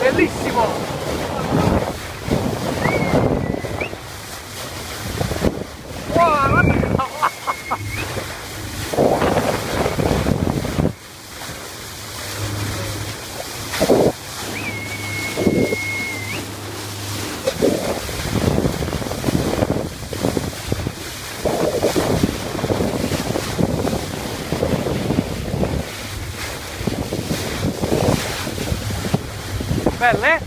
Bellissimo! Thank you. 别来。